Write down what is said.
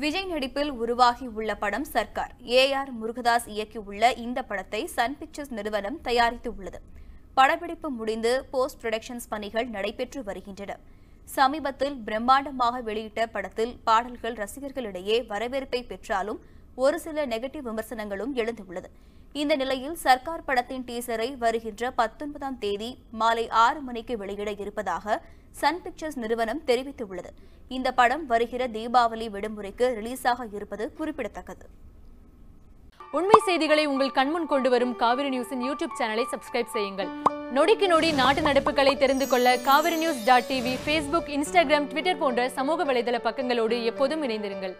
விஜய் நடிப்பில் உருவாகி உள்ள படம் சர்க்கார். ஏ ஆர் முருகதாஸ் இயக்கியுள்ள இந்த படத்தை சன் பிக்சர்ஸ் நிறுவனம் தயாரித்து உள்ளது. படப்பிடிப்பு முடிந்து போஸ்ட் புரொடக்ஷன்ஸ் பணிகள் நடைபெற்று வருகின்றன. சமீபத்தில் பிரம்மாண்டமாக வெளியிட்ட படத்தில் பாடல்கள் ரசிகர்களிடையே வரவேற்பை பெற்றாலும் ஒரு சில நெகட்டிவ் விமர்சனங்களும் எழுந்துள்ளது. இந்த நிலையில் சர்க்கார் படத்தின் டீசரை வருகின்ற பத்தொன்பதாம் தேதி மாலை ஆறு மணிக்கு வெளியிட இருப்பதாக சன் பிக்சர்ஸ் நிறுவனம் தெரிவித்துள்ளது. இந்த படம் வருகிற தீபாவளி விடுமுறைக்கு ரிலீஸாக இருப்பது குறிப்பிடத்தக்கது. உண்மை செய்திகளை உங்கள் கண்முன் கொண்டு வரும் காவிரி நியூஸின் யூடியூப் சேனலை சப்ஸ்கிரைப் செய்யுங்கள். நொடிக்கு நொடி நாட்டு நடப்புகளை தெரிந்து கொள்ள Kaveri news dot TV Facebook Instagram Twitter போன்ற சமூக வலைதள பக்கங்களோடு எப்போதும் இணைந்திருங்கள்.